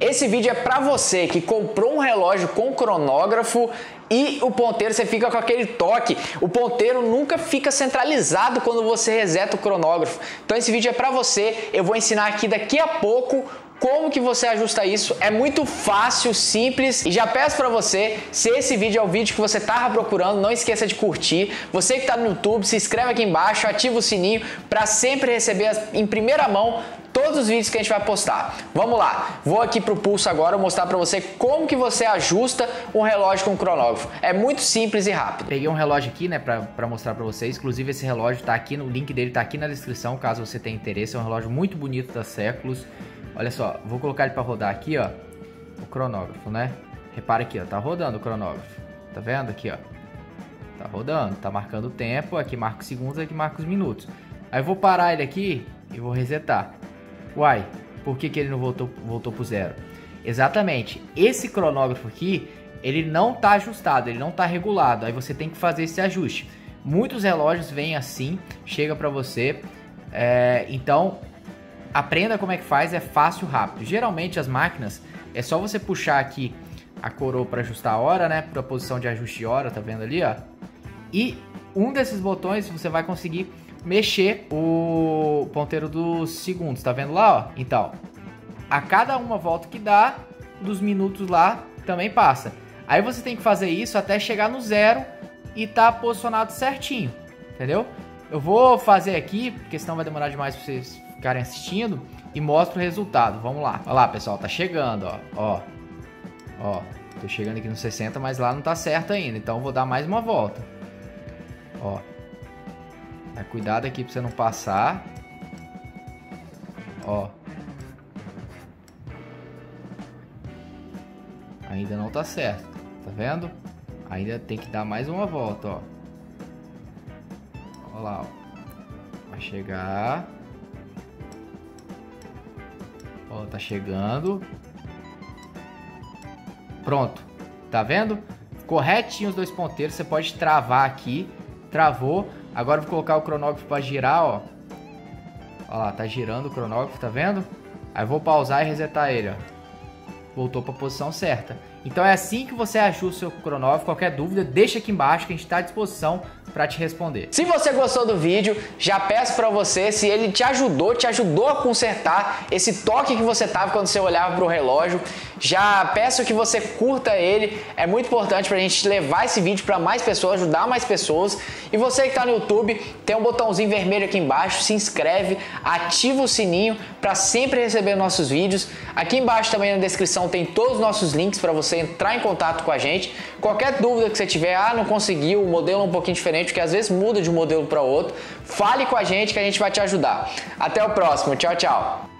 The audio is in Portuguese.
Esse vídeo é para você que comprou um relógio com cronógrafo e o ponteiro você fica com aquele toque. O ponteiro nunca fica centralizado quando você reseta o cronógrafo. Então esse vídeo é para você. Eu vou ensinar aqui daqui a pouco como que você ajusta isso? É muito fácil, simples e já peço para você, se esse vídeo é o vídeo que você estava procurando, não esqueça de curtir. Você que está no YouTube, se inscreve aqui embaixo, ativa o sininho para sempre receber em primeira mão todos os vídeos que a gente vai postar. Vamos lá, vou aqui pro pulso agora mostrar para você como que você ajusta um relógio com cronógrafo. É muito simples e rápido. Peguei um relógio aqui, né, para mostrar para vocês. Inclusive esse relógio tá aqui no link dele tá aqui na descrição, caso você tenha interesse. É um relógio muito bonito da Séculos. Olha só, vou colocar ele para rodar aqui, ó. O cronógrafo, né? Repara aqui, ó, tá rodando o cronógrafo. Tá vendo aqui, ó? Tá rodando, tá marcando o tempo, aqui marca os segundos, aqui marca os minutos. Aí eu vou parar ele aqui e vou resetar. Uai, por que, que ele não voltou, voltou pro zero? Exatamente, esse cronógrafo aqui, ele não tá ajustado, ele não tá regulado, aí você tem que fazer esse ajuste. Muitos relógios vêm assim, chega para você, é, então aprenda como é que faz, é fácil, rápido. Geralmente as máquinas, é só você puxar aqui a coroa para ajustar a hora, né, para a posição de ajuste de hora, tá vendo ali, ó? E um desses botões você vai conseguir mexer o ponteiro dos segundos, tá vendo lá, ó? Então, a cada uma volta que dá, dos minutos lá também passa. Aí você tem que fazer isso até chegar no zero e tá posicionado certinho, entendeu? Eu vou fazer aqui, porque senão vai demorar demais pra vocês ficarem assistindo e mostro o resultado. Vamos lá. Olha lá, pessoal, tá chegando, ó. Ó. Ó, tô chegando aqui no 60, mas lá não tá certo ainda, então vou dar mais uma volta. Ó. Cuidado aqui pra você não passar. Ó. Ainda não tá certo. Tá vendo? Ainda tem que dar mais uma volta, ó. Olha lá, ó. Vai chegar. Ó, tá chegando. Pronto. Tá vendo? Corretinho os dois ponteiros. Você pode travar aqui. Travou. Agora vou colocar o cronógrafo para girar, ó. Ó lá, tá girando o cronógrafo, tá vendo? Aí vou pausar e resetar ele, ó. Voltou para a posição certa. Então é assim que você ajusta o seu cronógrafo. Qualquer dúvida, deixa aqui embaixo que a gente está à disposição para te responder. Se você gostou do vídeo, já peço para você se ele te ajudou, te ajudou a consertar esse toque que você tava quando você olhava para o relógio. Já peço que você curta ele, é muito importante para a gente levar esse vídeo para mais pessoas, ajudar mais pessoas. E você que está no YouTube, tem um botãozinho vermelho aqui embaixo, se inscreve, ativa o sininho para sempre receber nossos vídeos. Aqui embaixo também na descrição tem todos os nossos links para você entrar em contato com a gente. Qualquer dúvida que você tiver, ah, não conseguiu, o modelo é um pouquinho diferente, porque às vezes muda de um modelo para outro, fale com a gente que a gente vai te ajudar. Até o próximo, tchau, tchau.